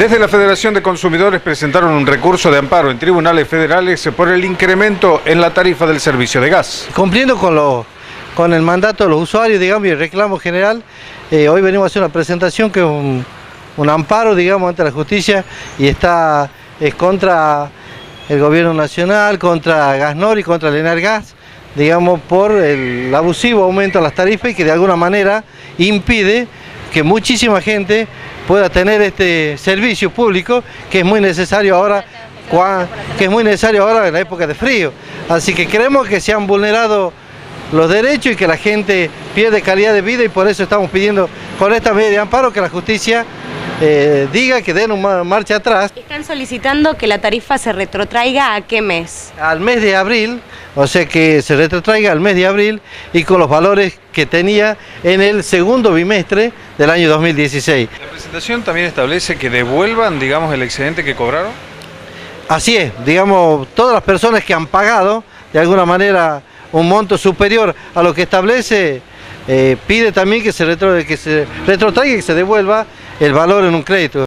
Desde la Federación de Consumidores presentaron un recurso de amparo en tribunales federales por el incremento en la tarifa del servicio de gas. Cumpliendo con, el mandato de los usuarios, digamos, y el reclamo general, eh, hoy venimos a hacer una presentación que es un, amparo, digamos, ante la justicia y está es contra el gobierno nacional, contra Gasnor y contra el Energas, digamos, por el abusivo aumento de las tarifas y que de alguna manera impide que muchísima gente pueda tener este servicio público que es muy necesario ahora que es muy necesario ahora en la época de frío. Así que creemos que se han vulnerado los derechos y que la gente pierde calidad de vida y por eso estamos pidiendo con esta medida de amparo que la justicia eh, diga que den una marcha atrás. Están solicitando que la tarifa se retrotraiga a qué mes? Al mes de abril, o sea que se retrotraiga al mes de abril y con los valores que tenía en el segundo bimestre del año 2016. ¿La presentación también establece que devuelvan, digamos, el excedente que cobraron? Así es, digamos, todas las personas que han pagado, de alguna manera, un monto superior a lo que establece, eh, pide también que se, retro, que se retrotraiga y que se devuelva el valor en un crédito.